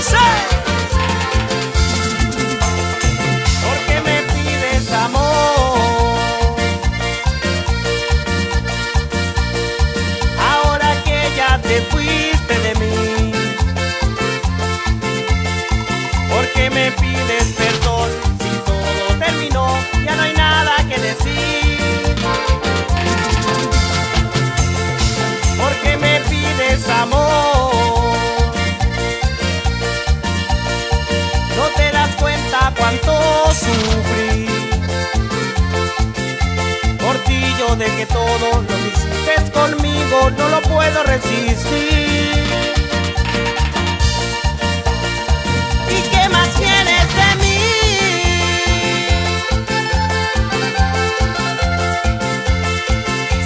dice. Sufrir, Por ti yo dejé todo, lo que hiciste conmigo, no lo puedo resistir. ¿Y qué más quieres de mí?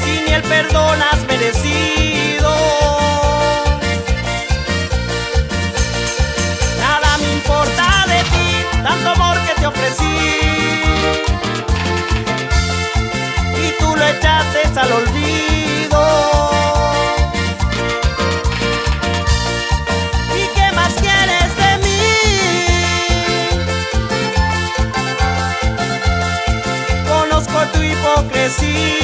Si ni el perdonas olvido. ¿Y qué más quieres de mí? Conozco tu hipocresía.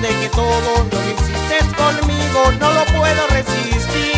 de que todo lo que hiciste conmigo no lo puedo resistir.